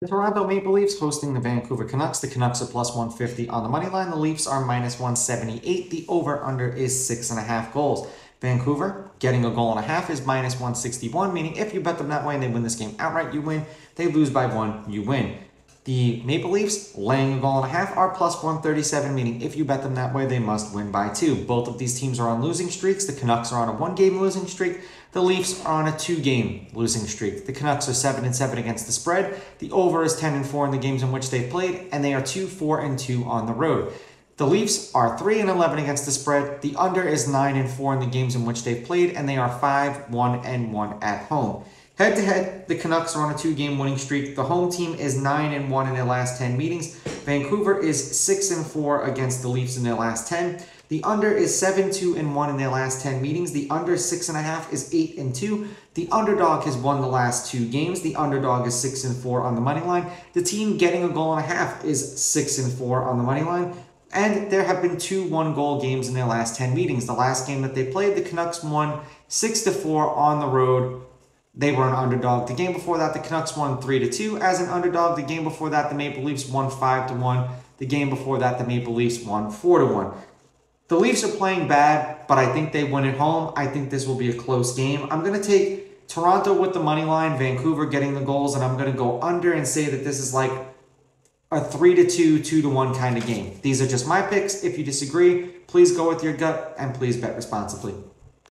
The Toronto Maple Leafs hosting the Vancouver Canucks. The Canucks are plus 150 on the money line. The Leafs are minus 178. The over under is six and a half goals. Vancouver getting a goal and a half is minus 161, meaning if you bet them that way and they win this game outright, you win. They lose by one, you win. The Maple Leafs laying a goal and a half are plus 137, meaning if you bet them that way, they must win by two. Both of these teams are on losing streaks. The Canucks are on a one game losing streak. The Leafs are on a two game losing streak. The Canucks are 7 and 7 against the spread. The over is 10 and 4 in the games in which they've played, and they are 2 4 and 2 on the road. The Leafs are 3 and 11 against the spread. The under is 9 and 4 in the games in which they've played, and they are 5 1 and 1 at home. Head to head, the Canucks are on a two game winning streak. The home team is 9 and 1 in their last 10 meetings. Vancouver is 6 and 4 against the Leafs in their last 10. The under is 7 2 and 1 in their last 10 meetings. The under 6.5 is 8 and 2. The underdog has won the last two games. The underdog is 6 and 4 on the money line. The team getting a goal and a half is 6 and 4 on the money line. And there have been two one goal games in their last 10 meetings. The last game that they played, the Canucks won 6 to 4 on the road they were an underdog. The game before that, the Canucks won 3 to 2 as an underdog. The game before that, the Maple Leafs won 5 to 1. The game before that, the Maple Leafs won 4 to 1. The Leafs are playing bad, but I think they win at home. I think this will be a close game. I'm going to take Toronto with the money line, Vancouver getting the goals, and I'm going to go under and say that this is like a 3 to 2, 2 to 1 kind of game. These are just my picks. If you disagree, please go with your gut and please bet responsibly.